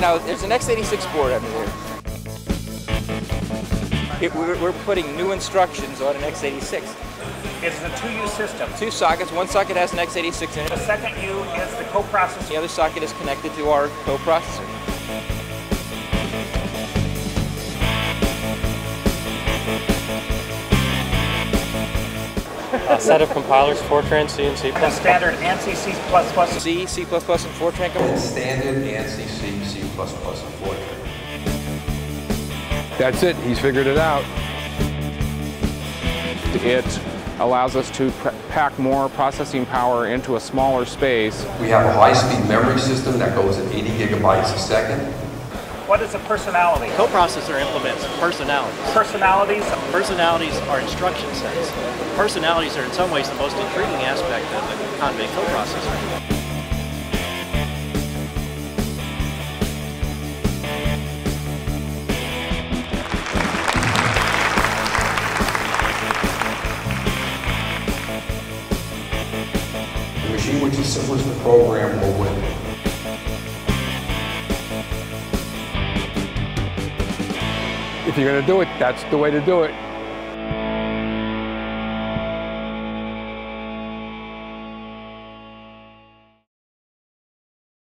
know, there's an x86 board under there. It, we're, we're putting new instructions on an x86. It's a two-U system. Two sockets. One socket has an x86 in it. The second U is the coprocessor. The other socket is connected to our coprocessor. A set of compilers, Fortran, C, and C++. The standard ANSI C++. C, C++, and Fortran come. Standard ANSI C, C++, and Fortran. That's it, he's figured it out. It allows us to pack more processing power into a smaller space. We have a high-speed memory system that goes at 80 gigabytes a second. What is a personality? Coprocessor implements personalities. Personalities. Personalities are instruction sets. Personalities are in some ways the most intriguing aspect of the Convey coprocessor. The machine which is simplest to program will win. If you're gonna do it, that's the way to do it.